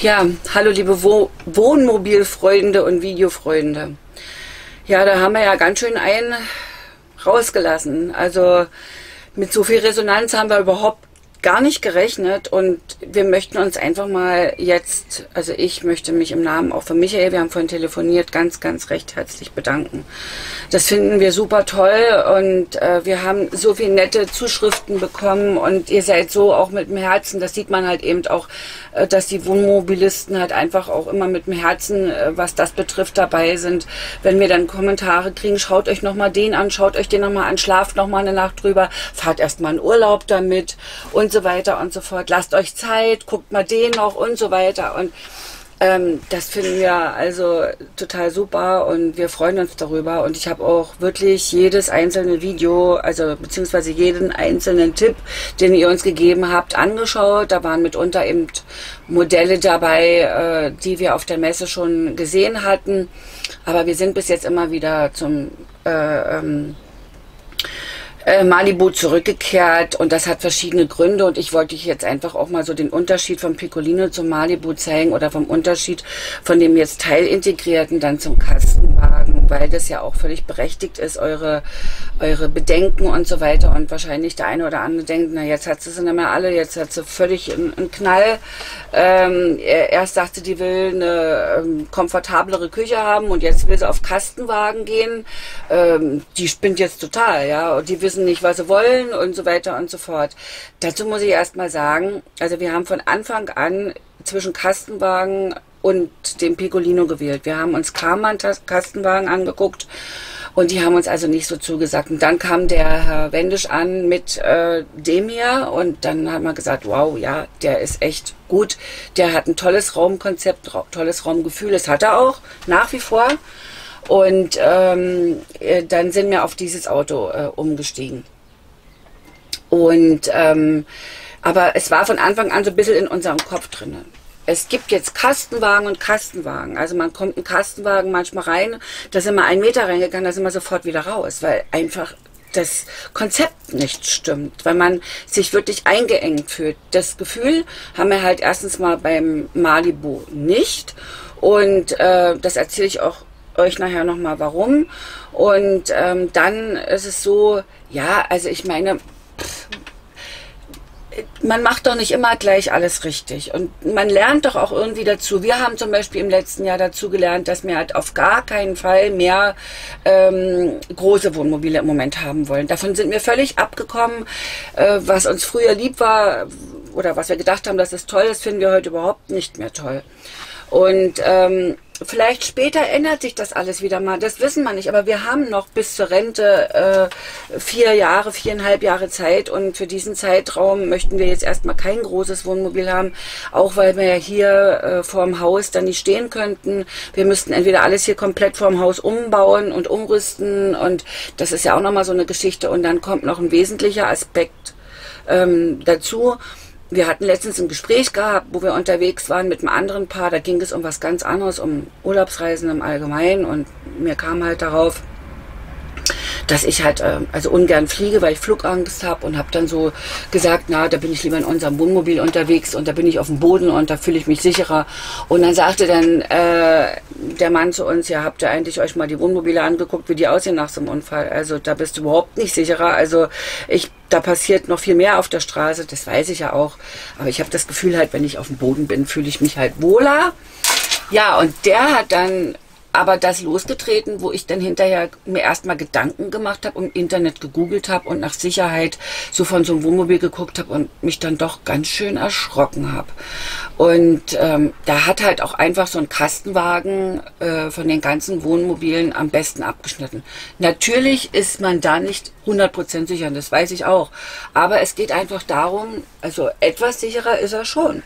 Ja, hallo liebe Wo Wohnmobilfreunde und Videofreunde. Ja, da haben wir ja ganz schön einen rausgelassen. Also mit so viel Resonanz haben wir überhaupt gar nicht gerechnet und wir möchten uns einfach mal jetzt, also ich möchte mich im Namen auch von Michael, wir haben vorhin telefoniert, ganz, ganz recht herzlich bedanken. Das finden wir super toll und äh, wir haben so viele nette Zuschriften bekommen und ihr seid so auch mit dem Herzen, das sieht man halt eben auch, äh, dass die Wohnmobilisten halt einfach auch immer mit dem Herzen, äh, was das betrifft, dabei sind. Wenn wir dann Kommentare kriegen, schaut euch nochmal den an, schaut euch den nochmal an, schlaft nochmal eine Nacht drüber, fahrt erstmal in Urlaub damit und und so weiter und so fort. Lasst euch Zeit, guckt mal den noch und so weiter. Und ähm, das finden wir also total super und wir freuen uns darüber. Und ich habe auch wirklich jedes einzelne Video, also beziehungsweise jeden einzelnen Tipp, den ihr uns gegeben habt, angeschaut. Da waren mitunter eben Modelle dabei, äh, die wir auf der Messe schon gesehen hatten. Aber wir sind bis jetzt immer wieder zum äh, ähm, äh, Malibu zurückgekehrt und das hat verschiedene Gründe und ich wollte jetzt einfach auch mal so den Unterschied vom Piccolino zum Malibu zeigen oder vom Unterschied von dem jetzt teilintegrierten dann zum Kastenwagen, weil das ja auch völlig berechtigt ist, eure, eure Bedenken und so weiter und wahrscheinlich der eine oder andere denkt, na jetzt hat sie sie nicht mehr alle, jetzt hat sie völlig einen, einen Knall. Ähm, erst sagte, die will eine ähm, komfortablere Küche haben und jetzt will sie auf Kastenwagen gehen. Ähm, die spinnt jetzt total, ja, und die wissen nicht, was sie wollen und so weiter und so fort. Dazu muss ich erstmal sagen, also wir haben von Anfang an zwischen Kastenwagen und dem Piccolino gewählt. Wir haben uns Karmann Kastenwagen angeguckt und die haben uns also nicht so zugesagt. Und dann kam der Herr Wendisch an mit äh, dem hier und dann haben wir gesagt, wow, ja, der ist echt gut. Der hat ein tolles Raumkonzept, tolles Raumgefühl. Das hat er auch, nach wie vor. Und ähm, äh, dann sind wir auf dieses Auto äh, umgestiegen. Und ähm, aber es war von Anfang an so ein bisschen in unserem Kopf drinnen. Es gibt jetzt Kastenwagen und Kastenwagen. Also man kommt in Kastenwagen manchmal rein, da sind wir einen Meter reingegangen, da sind wir sofort wieder raus, weil einfach das Konzept nicht stimmt, weil man sich wirklich eingeengt fühlt. Das Gefühl haben wir halt erstens mal beim Malibu nicht. Und äh, das erzähle ich auch euch nachher nochmal warum. Und ähm, dann ist es so, ja, also ich meine, man macht doch nicht immer gleich alles richtig. Und man lernt doch auch irgendwie dazu. Wir haben zum Beispiel im letzten Jahr dazu gelernt, dass wir halt auf gar keinen Fall mehr ähm, große Wohnmobile im Moment haben wollen. Davon sind wir völlig abgekommen. Äh, was uns früher lieb war oder was wir gedacht haben, das ist toll, das finden wir heute überhaupt nicht mehr toll. Und ähm, Vielleicht später ändert sich das alles wieder mal, das wissen wir nicht, aber wir haben noch bis zur Rente äh, vier Jahre, viereinhalb Jahre Zeit. Und für diesen Zeitraum möchten wir jetzt erstmal kein großes Wohnmobil haben, auch weil wir ja hier äh, vorm Haus dann nicht stehen könnten. Wir müssten entweder alles hier komplett vorm Haus umbauen und umrüsten. Und das ist ja auch nochmal so eine Geschichte. Und dann kommt noch ein wesentlicher Aspekt ähm, dazu wir hatten letztens ein Gespräch gehabt, wo wir unterwegs waren mit einem anderen Paar. Da ging es um was ganz anderes, um Urlaubsreisen im Allgemeinen. Und mir kam halt darauf, dass ich halt äh, also ungern fliege, weil ich Flugangst habe und habe dann so gesagt, na, da bin ich lieber in unserem Wohnmobil unterwegs und da bin ich auf dem Boden und da fühle ich mich sicherer. Und dann sagte dann äh, der Mann zu uns, ja, habt ihr eigentlich euch mal die Wohnmobile angeguckt, wie die aussehen nach so einem Unfall? Also da bist du überhaupt nicht sicherer. Also ich da passiert noch viel mehr auf der Straße, das weiß ich ja auch. Aber ich habe das Gefühl halt, wenn ich auf dem Boden bin, fühle ich mich halt wohler. Ja, und der hat dann aber das losgetreten, wo ich dann hinterher mir erstmal Gedanken gemacht habe und Internet gegoogelt habe und nach Sicherheit so von so einem Wohnmobil geguckt habe und mich dann doch ganz schön erschrocken habe. Und ähm, da hat halt auch einfach so ein Kastenwagen äh, von den ganzen Wohnmobilen am besten abgeschnitten. Natürlich ist man da nicht 100% sicher, das weiß ich auch. Aber es geht einfach darum, also etwas sicherer ist er schon.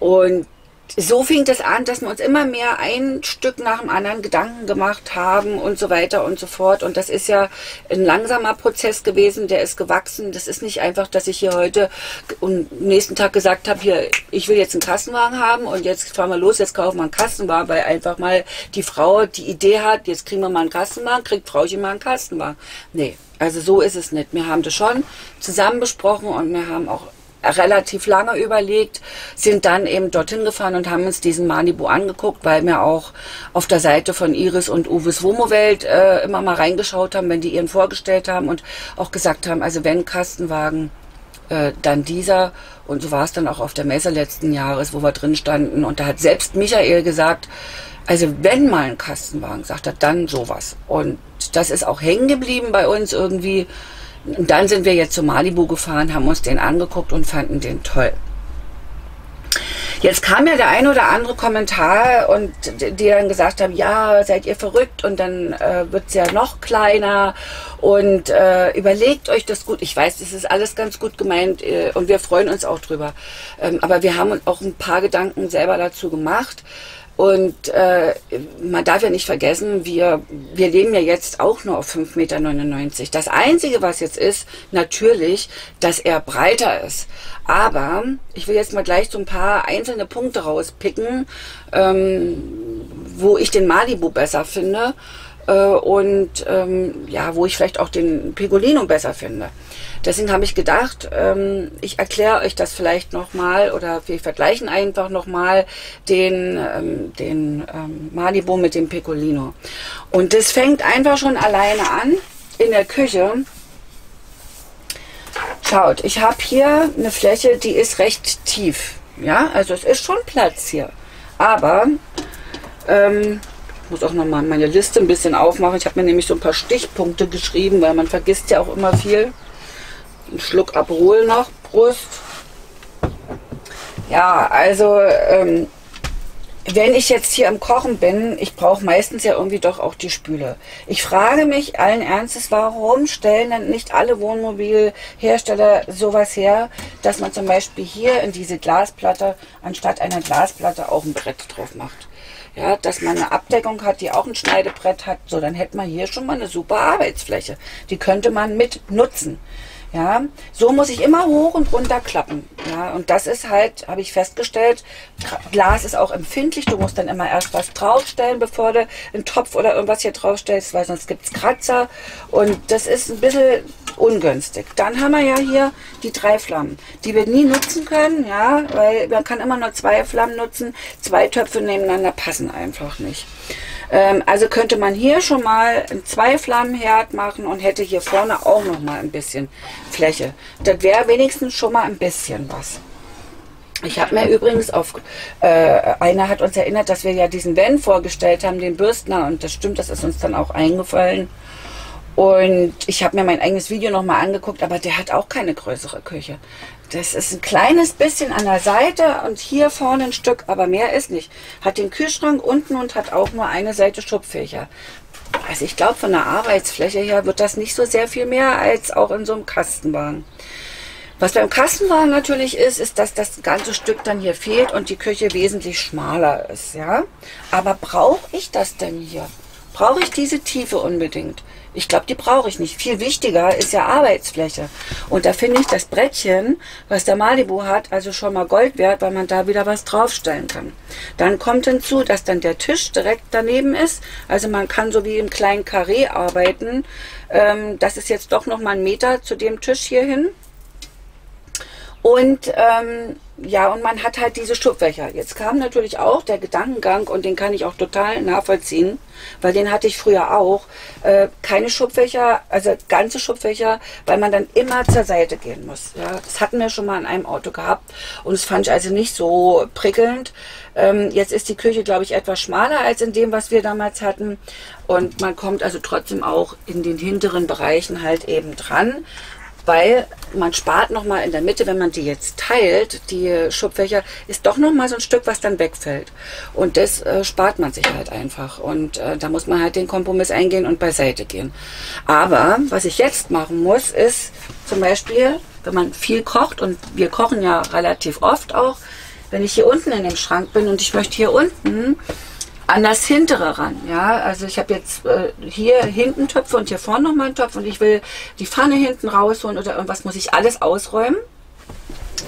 Und so fing das an, dass wir uns immer mehr ein Stück nach dem anderen Gedanken gemacht haben und so weiter und so fort. Und das ist ja ein langsamer Prozess gewesen, der ist gewachsen. Das ist nicht einfach, dass ich hier heute und nächsten Tag gesagt habe, hier, ich will jetzt einen Kassenwagen haben und jetzt fahren wir los, jetzt kaufen wir einen Kassenwagen, weil einfach mal die Frau die Idee hat, jetzt kriegen wir mal einen Kassenwagen, kriegt Frauchen mal einen Kassenwagen. Nee, also so ist es nicht. Wir haben das schon zusammen besprochen und wir haben auch relativ lange überlegt, sind dann eben dorthin gefahren und haben uns diesen Malibu angeguckt, weil wir auch auf der Seite von Iris und Uwes Womo-Welt äh, immer mal reingeschaut haben, wenn die ihren vorgestellt haben und auch gesagt haben, also wenn Kastenwagen, äh, dann dieser. Und so war es dann auch auf der Messe letzten Jahres, wo wir drin standen. Und da hat selbst Michael gesagt, also wenn mal ein Kastenwagen, sagt er, dann sowas. Und das ist auch hängen geblieben bei uns irgendwie. Und dann sind wir jetzt zu Malibu gefahren, haben uns den angeguckt und fanden den toll. Jetzt kam ja der ein oder andere Kommentar und die dann gesagt haben, ja, seid ihr verrückt und dann äh, es ja noch kleiner und äh, überlegt euch das gut. Ich weiß, das ist alles ganz gut gemeint äh, und wir freuen uns auch drüber. Ähm, aber wir haben auch ein paar Gedanken selber dazu gemacht. Und äh, man darf ja nicht vergessen, wir, wir leben ja jetzt auch nur auf 5,99 Meter. Das Einzige, was jetzt ist, natürlich, dass er breiter ist. Aber ich will jetzt mal gleich so ein paar einzelne Punkte rauspicken, ähm, wo ich den Malibu besser finde äh, und ähm, ja, wo ich vielleicht auch den Pegolino besser finde. Deswegen habe ich gedacht, ähm, ich erkläre euch das vielleicht nochmal oder wir vergleichen einfach nochmal den, ähm, den ähm, Malibu mit dem Pecolino. Und das fängt einfach schon alleine an in der Küche. Schaut, ich habe hier eine Fläche, die ist recht tief. Ja, also es ist schon Platz hier. Aber ähm, muss auch nochmal meine Liste ein bisschen aufmachen. Ich habe mir nämlich so ein paar Stichpunkte geschrieben, weil man vergisst ja auch immer viel. Ein Schluck Aperol noch. Prost. Ja, also ähm, wenn ich jetzt hier am Kochen bin, ich brauche meistens ja irgendwie doch auch die Spüle. Ich frage mich allen Ernstes, warum stellen denn nicht alle Wohnmobilhersteller sowas her, dass man zum Beispiel hier in diese Glasplatte anstatt einer Glasplatte auch ein Brett drauf macht. Ja, dass man eine Abdeckung hat, die auch ein Schneidebrett hat, so dann hätte man hier schon mal eine super Arbeitsfläche. Die könnte man mit nutzen. Ja, so muss ich immer hoch und runter klappen. Ja, und das ist halt, habe ich festgestellt, Glas ist auch empfindlich. Du musst dann immer erst was draufstellen, bevor du einen Topf oder irgendwas hier draufstellst, weil sonst gibt es Kratzer. Und das ist ein bisschen ungünstig. Dann haben wir ja hier die drei Flammen, die wir nie nutzen können, ja, weil man kann immer nur zwei Flammen nutzen. Zwei Töpfe nebeneinander passen einfach nicht. Ähm, also könnte man hier schon mal einen Zwei-Flammenherd machen und hätte hier vorne auch noch mal ein bisschen Fläche. Das wäre wenigstens schon mal ein bisschen was. Ich habe mir übrigens auf, äh, einer hat uns erinnert, dass wir ja diesen Van vorgestellt haben, den Bürstner, und das stimmt, das ist uns dann auch eingefallen. Und ich habe mir mein eigenes Video nochmal angeguckt, aber der hat auch keine größere Küche. Das ist ein kleines bisschen an der Seite und hier vorne ein Stück, aber mehr ist nicht. Hat den Kühlschrank unten und hat auch nur eine Seite schubfächer. Also ich glaube, von der Arbeitsfläche her wird das nicht so sehr viel mehr als auch in so einem Kastenwagen. Was beim Kastenwagen natürlich ist, ist, dass das ganze Stück dann hier fehlt und die Küche wesentlich schmaler ist, ja. Aber brauche ich das denn hier? Brauche ich diese Tiefe unbedingt? Ich glaube, die brauche ich nicht. Viel wichtiger ist ja Arbeitsfläche. Und da finde ich das Brettchen, was der Malibu hat, also schon mal Gold wert, weil man da wieder was draufstellen kann. Dann kommt hinzu, dass dann der Tisch direkt daneben ist. Also man kann so wie im kleinen Karree arbeiten. Ähm, das ist jetzt doch noch mal ein Meter zu dem Tisch hier hin. Und ähm, ja, und man hat halt diese Schubfächer. Jetzt kam natürlich auch der Gedankengang, und den kann ich auch total nachvollziehen, weil den hatte ich früher auch, äh, keine Schubfächer, also ganze Schubfächer, weil man dann immer zur Seite gehen muss. Ja, das hatten wir schon mal in einem Auto gehabt und das fand ich also nicht so prickelnd. Ähm, jetzt ist die Küche, glaube ich, etwas schmaler als in dem, was wir damals hatten. Und man kommt also trotzdem auch in den hinteren Bereichen halt eben dran weil man spart nochmal in der Mitte, wenn man die jetzt teilt, die Schubfächer, ist doch nochmal so ein Stück, was dann wegfällt. Und das äh, spart man sich halt einfach. Und äh, da muss man halt den Kompromiss eingehen und beiseite gehen. Aber was ich jetzt machen muss, ist zum Beispiel, wenn man viel kocht, und wir kochen ja relativ oft auch, wenn ich hier unten in dem Schrank bin und ich möchte hier unten an das hintere ran. Ja, also ich habe jetzt äh, hier hinten Töpfe und hier vorne nochmal einen Topf und ich will die Pfanne hinten rausholen oder irgendwas, muss ich alles ausräumen.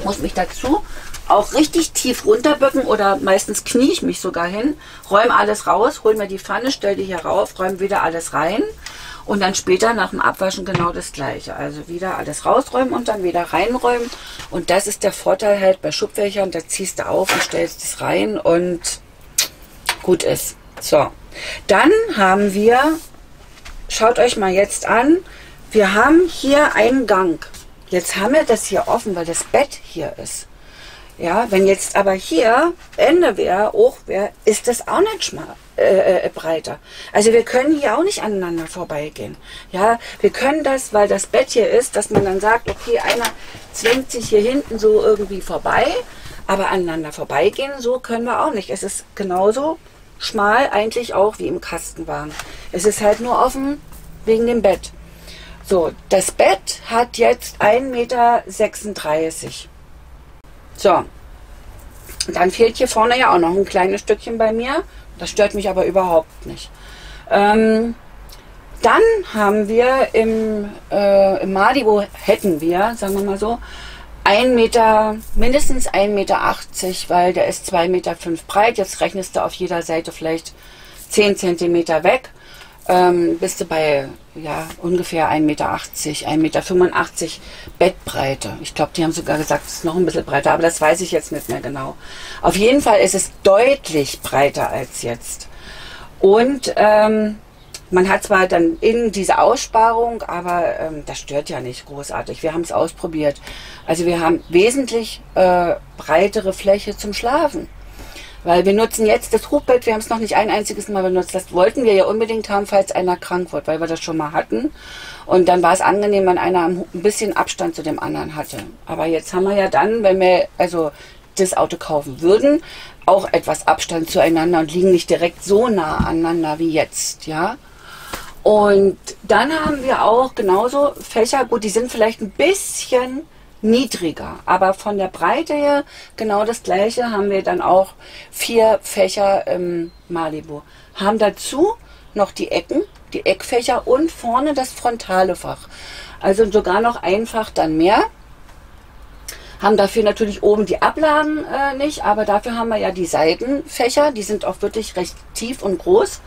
Muss mich dazu auch richtig tief runterbücken oder meistens knie ich mich sogar hin, räume alles raus, hol mir die Pfanne, stell die hier rauf, räume wieder alles rein Und dann später nach dem Abwaschen genau das gleiche. Also wieder alles rausräumen und dann wieder reinräumen. Und das ist der Vorteil halt bei Schubfächern. Da ziehst du auf und stellst es rein und gut ist. So, dann haben wir, schaut euch mal jetzt an, wir haben hier einen Gang. Jetzt haben wir das hier offen, weil das Bett hier ist. Ja, wenn jetzt aber hier Ende wäre, hoch wäre, ist das auch nicht schmal, äh, äh, breiter. Also wir können hier auch nicht aneinander vorbeigehen. Ja, wir können das, weil das Bett hier ist, dass man dann sagt, okay, einer zwängt sich hier hinten so irgendwie vorbei, aber aneinander vorbeigehen, so können wir auch nicht. Es ist genauso schmal eigentlich auch wie im Kastenwagen. Es ist halt nur offen wegen dem Bett. So, das Bett hat jetzt 1,36 Meter. So. Dann fehlt hier vorne ja auch noch ein kleines Stückchen bei mir. Das stört mich aber überhaupt nicht. Ähm, dann haben wir im, äh, im Malibu hätten wir, sagen wir mal so, 1 Meter, mindestens 1,80 Meter, weil der ist 2,5 Meter breit. Jetzt rechnest du auf jeder Seite vielleicht 10 Zentimeter weg ähm, bist du bei ja, ungefähr 1,80 Meter, 1,85 Meter Bettbreite. Ich glaube, die haben sogar gesagt, es ist noch ein bisschen breiter, aber das weiß ich jetzt nicht mehr genau. Auf jeden Fall ist es deutlich breiter als jetzt. Und ähm, man hat zwar dann innen diese Aussparung, aber ähm, das stört ja nicht großartig. Wir haben es ausprobiert. Also wir haben wesentlich äh, breitere Fläche zum Schlafen. Weil wir nutzen jetzt das Hochbett, wir haben es noch nicht ein einziges Mal benutzt. Das wollten wir ja unbedingt haben, falls einer krank wird, weil wir das schon mal hatten. Und dann war es angenehm, wenn einer ein bisschen Abstand zu dem anderen hatte. Aber jetzt haben wir ja dann, wenn wir also das Auto kaufen würden, auch etwas Abstand zueinander und liegen nicht direkt so nah aneinander wie jetzt, ja. Und dann haben wir auch genauso Fächer, gut, die sind vielleicht ein bisschen niedriger. Aber von der Breite her genau das gleiche haben wir dann auch vier Fächer im Malibu. Haben dazu noch die Ecken, die Eckfächer und vorne das frontale Fach. Also sogar noch einfach dann mehr. Haben dafür natürlich oben die Ablagen äh, nicht, aber dafür haben wir ja die Seitenfächer, die sind auch wirklich recht tief und groß.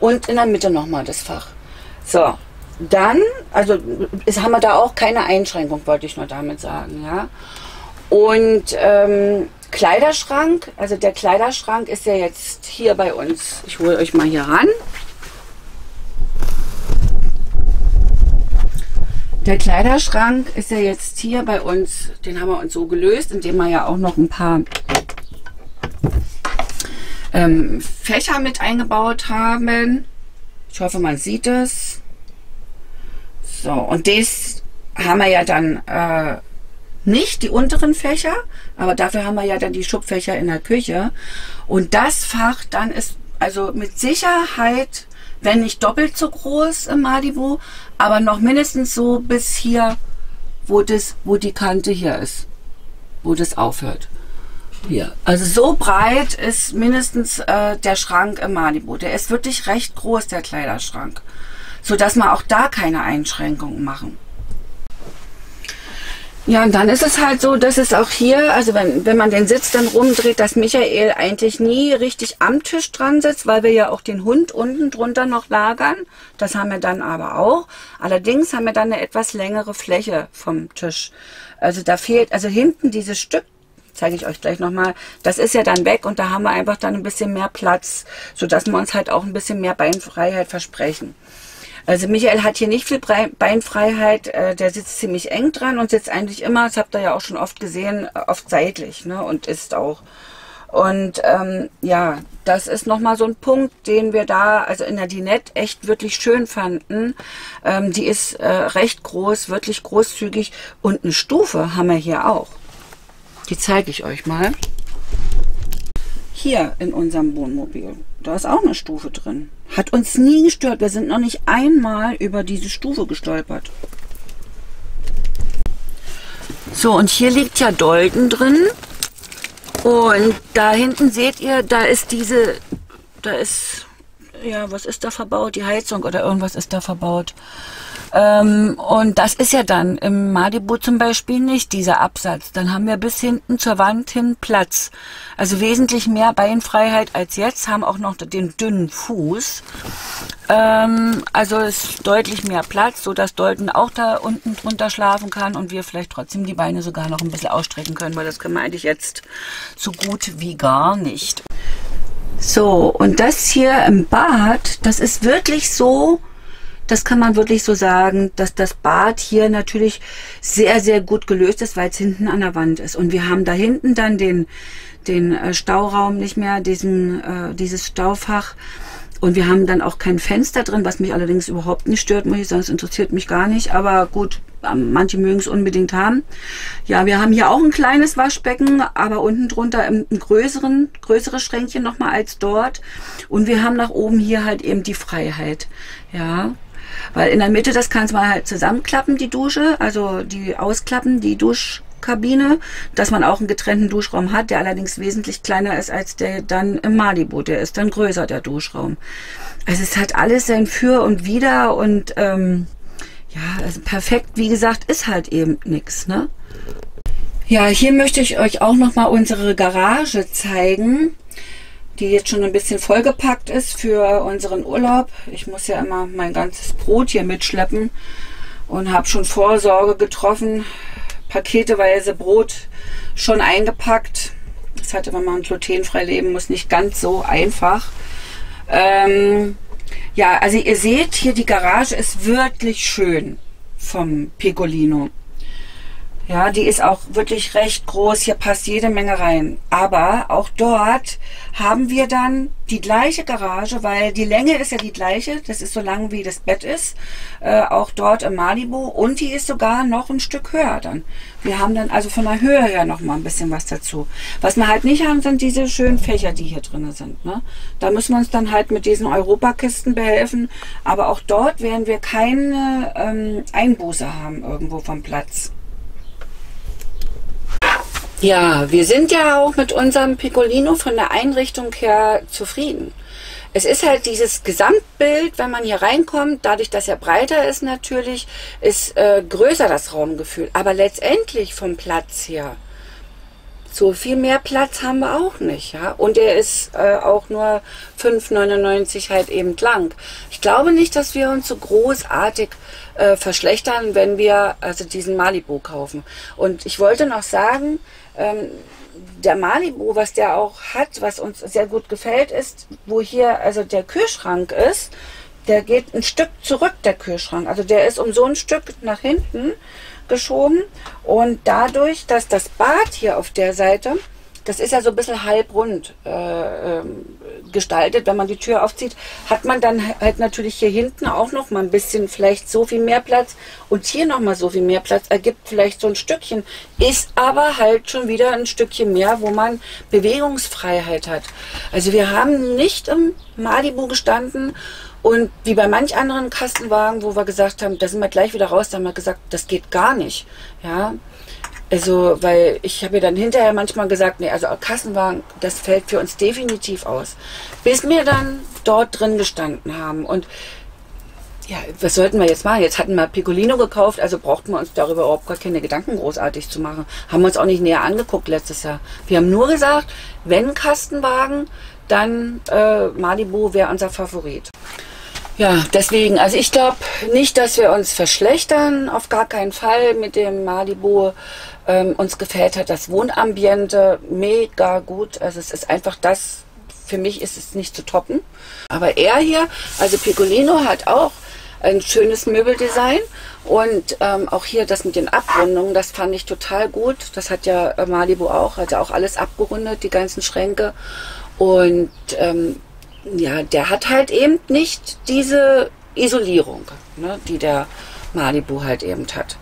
Und in der Mitte nochmal das Fach. So, dann, also es haben wir da auch keine Einschränkung, wollte ich nur damit sagen, ja. Und ähm, Kleiderschrank, also der Kleiderschrank ist ja jetzt hier bei uns. Ich hole euch mal hier ran. Der Kleiderschrank ist ja jetzt hier bei uns, den haben wir uns so gelöst, indem wir ja auch noch ein paar ähm, Fächer mit eingebaut haben. Ich hoffe, man sieht es. So, und das haben wir ja dann äh, nicht, die unteren Fächer, aber dafür haben wir ja dann die Schubfächer in der Küche. Und das Fach dann ist also mit Sicherheit, wenn nicht doppelt so groß im Malibu, aber noch mindestens so bis hier, wo, das, wo die Kante hier ist, wo das aufhört. Hier. Also so breit ist mindestens äh, der Schrank im Malibu. Der ist wirklich recht groß, der Kleiderschrank sodass wir auch da keine Einschränkungen machen. Ja, und dann ist es halt so, dass es auch hier, also wenn, wenn man den Sitz dann rumdreht, dass Michael eigentlich nie richtig am Tisch dran sitzt, weil wir ja auch den Hund unten drunter noch lagern. Das haben wir dann aber auch. Allerdings haben wir dann eine etwas längere Fläche vom Tisch. Also da fehlt, also hinten dieses Stück, zeige ich euch gleich nochmal, das ist ja dann weg und da haben wir einfach dann ein bisschen mehr Platz, sodass wir uns halt auch ein bisschen mehr Beinfreiheit versprechen. Also Michael hat hier nicht viel Beinfreiheit, äh, der sitzt ziemlich eng dran und sitzt eigentlich immer, das habt ihr ja auch schon oft gesehen, äh, oft seitlich ne, und ist auch. Und ähm, ja, das ist nochmal so ein Punkt, den wir da, also in der Dinette echt wirklich schön fanden. Ähm, die ist äh, recht groß, wirklich großzügig und eine Stufe haben wir hier auch. Die zeige ich euch mal. Hier in unserem Wohnmobil. Da ist auch eine Stufe drin. Hat uns nie gestört. Wir sind noch nicht einmal über diese Stufe gestolpert. So, und hier liegt ja Dolden drin. Und da hinten seht ihr, da ist diese, da ist, ja, was ist da verbaut? Die Heizung oder irgendwas ist da verbaut. Ähm, und das ist ja dann im Malibu zum Beispiel nicht dieser Absatz. Dann haben wir bis hinten zur Wand hin Platz. Also wesentlich mehr Beinfreiheit als jetzt, haben auch noch den dünnen Fuß. Ähm, also ist deutlich mehr Platz, so dass Dalton auch da unten drunter schlafen kann und wir vielleicht trotzdem die Beine sogar noch ein bisschen ausstrecken können, weil das können wir eigentlich jetzt so gut wie gar nicht. So, und das hier im Bad, das ist wirklich so, das kann man wirklich so sagen, dass das Bad hier natürlich sehr, sehr gut gelöst ist, weil es hinten an der Wand ist. Und wir haben da hinten dann den, den äh, Stauraum nicht mehr, diesen, äh, dieses Staufach. Und wir haben dann auch kein Fenster drin, was mich allerdings überhaupt nicht stört, muss ich sagen, es interessiert mich gar nicht. Aber gut, ähm, manche mögen es unbedingt haben. Ja, wir haben hier auch ein kleines Waschbecken, aber unten drunter ein größeren, größeres Schränkchen nochmal als dort. Und wir haben nach oben hier halt eben die Freiheit. Ja, weil in der Mitte, das kannst man halt zusammenklappen, die Dusche, also die ausklappen, die Duschkabine, dass man auch einen getrennten Duschraum hat, der allerdings wesentlich kleiner ist als der dann im Malibu. Der ist dann größer, der Duschraum. Also es hat alles sein Für und Wider und ähm, ja, also perfekt, wie gesagt, ist halt eben nichts, ne? Ja, hier möchte ich euch auch nochmal unsere Garage zeigen die jetzt schon ein bisschen vollgepackt ist für unseren Urlaub. Ich muss ja immer mein ganzes Brot hier mitschleppen und habe schon Vorsorge getroffen. Paketeweise Brot schon eingepackt. Das hatte, man glutenfrei leben muss, nicht ganz so einfach. Ähm, ja, also ihr seht hier, die Garage ist wirklich schön vom Piccolino. Ja, die ist auch wirklich recht groß. Hier passt jede Menge rein. Aber auch dort haben wir dann die gleiche Garage, weil die Länge ist ja die gleiche. Das ist so lang, wie das Bett ist. Äh, auch dort im Malibu. Und die ist sogar noch ein Stück höher dann. Wir haben dann also von der Höhe her noch mal ein bisschen was dazu. Was wir halt nicht haben, sind diese schönen Fächer, die hier drin sind. Ne? Da müssen wir uns dann halt mit diesen Europakisten behelfen. Aber auch dort werden wir keine ähm, Einbuße haben irgendwo vom Platz. Ja, wir sind ja auch mit unserem Piccolino von der Einrichtung her zufrieden. Es ist halt dieses Gesamtbild, wenn man hier reinkommt, dadurch, dass er breiter ist natürlich, ist äh, größer das Raumgefühl. Aber letztendlich vom Platz her, so viel mehr Platz haben wir auch nicht. Ja? Und er ist äh, auch nur 5,99 halt eben lang. Ich glaube nicht, dass wir uns so großartig äh, verschlechtern, wenn wir also diesen Malibu kaufen. Und ich wollte noch sagen, ähm, der Malibu, was der auch hat, was uns sehr gut gefällt, ist, wo hier also der Kühlschrank ist, der geht ein Stück zurück, der Kühlschrank. Also der ist um so ein Stück nach hinten geschoben und dadurch, dass das Bad hier auf der Seite das ist ja so ein bisschen halbrund äh, ähm, gestaltet. Wenn man die Tür aufzieht, hat man dann halt natürlich hier hinten auch noch mal ein bisschen vielleicht so viel mehr Platz und hier noch mal so viel mehr Platz ergibt vielleicht so ein Stückchen. Ist aber halt schon wieder ein Stückchen mehr, wo man Bewegungsfreiheit hat. Also wir haben nicht im Malibu gestanden und wie bei manch anderen Kastenwagen, wo wir gesagt haben, da sind wir gleich wieder raus, da haben wir gesagt, das geht gar nicht. Ja, also, weil ich habe ja dann hinterher manchmal gesagt, nee, also Kassenwagen, das fällt für uns definitiv aus. Bis wir dann dort drin gestanden haben. Und ja, was sollten wir jetzt machen? Jetzt hatten wir Piccolino gekauft, also brauchten wir uns darüber überhaupt gar keine Gedanken großartig zu machen. Haben wir uns auch nicht näher angeguckt letztes Jahr. Wir haben nur gesagt, wenn Kastenwagen, dann äh, Malibu wäre unser Favorit. Ja, deswegen, also ich glaube nicht, dass wir uns verschlechtern, auf gar keinen Fall mit dem Malibu. Ähm, uns gefällt halt das Wohnambiente mega gut. Also es ist einfach das, für mich ist es nicht zu toppen. Aber er hier, also Piccolino hat auch ein schönes Möbeldesign und ähm, auch hier das mit den Abrundungen, das fand ich total gut. Das hat ja Malibu auch, also auch alles abgerundet, die ganzen Schränke. Und ähm, ja, der hat halt eben nicht diese Isolierung, ne, die der Malibu halt eben hat.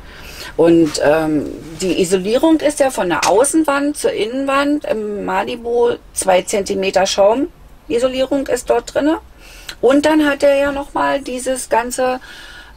Und ähm, die Isolierung ist ja von der Außenwand zur Innenwand im Malibu zwei Zentimeter Schaumisolierung ist dort drin. Und dann hat er ja nochmal dieses ganze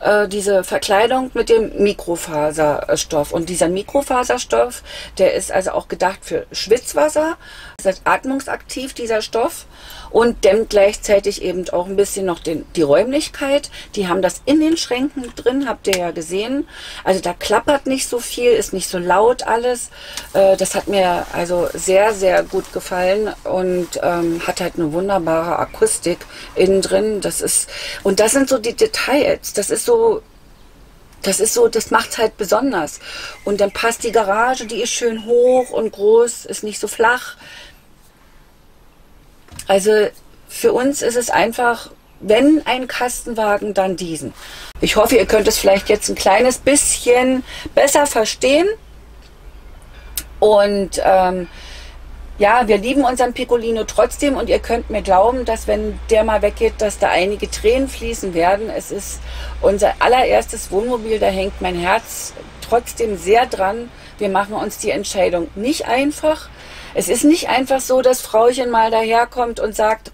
äh, diese Verkleidung mit dem Mikrofaserstoff. Und dieser Mikrofaserstoff, der ist also auch gedacht für Schwitzwasser. Das ist atmungsaktiv, dieser Stoff und dämmt gleichzeitig eben auch ein bisschen noch den, die Räumlichkeit. Die haben das in den Schränken drin, habt ihr ja gesehen. Also da klappert nicht so viel, ist nicht so laut alles. Äh, das hat mir also sehr, sehr gut gefallen und ähm, hat halt eine wunderbare Akustik innen drin. Das ist, und das sind so die Details. Das ist so, das ist so, das macht's halt besonders. Und dann passt die Garage, die ist schön hoch und groß, ist nicht so flach. Also für uns ist es einfach, wenn ein Kastenwagen, dann diesen. Ich hoffe, ihr könnt es vielleicht jetzt ein kleines bisschen besser verstehen. Und ähm, ja, wir lieben unseren Piccolino trotzdem und ihr könnt mir glauben, dass wenn der mal weggeht, dass da einige Tränen fließen werden. Es ist unser allererstes Wohnmobil, da hängt mein Herz trotzdem sehr dran. Wir machen uns die Entscheidung nicht einfach. Es ist nicht einfach so, dass Frauchen mal daherkommt und sagt,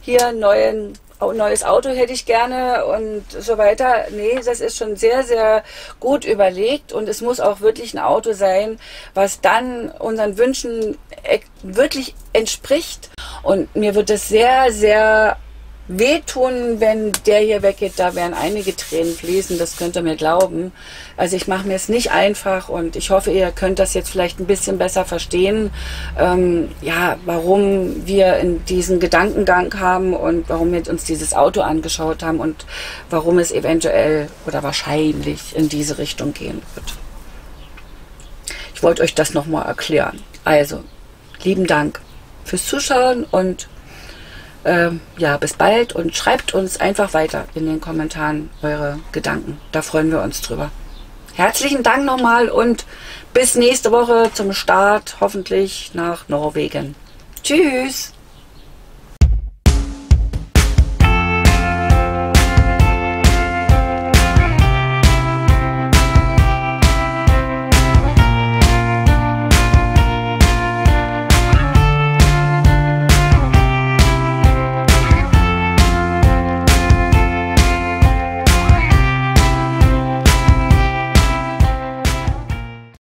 hier neuen neues Auto hätte ich gerne und so weiter. Nee, das ist schon sehr, sehr gut überlegt und es muss auch wirklich ein Auto sein, was dann unseren Wünschen wirklich entspricht. Und mir wird es sehr, sehr wehtun, wenn der hier weggeht. Da werden einige Tränen fließen, das könnt ihr mir glauben. Also ich mache mir es nicht einfach und ich hoffe, ihr könnt das jetzt vielleicht ein bisschen besser verstehen, ähm, ja, warum wir in diesen Gedankengang haben und warum wir uns dieses Auto angeschaut haben und warum es eventuell oder wahrscheinlich in diese Richtung gehen wird. Ich wollte euch das nochmal erklären. Also, lieben Dank fürs Zuschauen und ähm, ja, bis bald und schreibt uns einfach weiter in den Kommentaren eure Gedanken. Da freuen wir uns drüber. Herzlichen Dank nochmal und bis nächste Woche zum Start, hoffentlich nach Norwegen. Tschüss!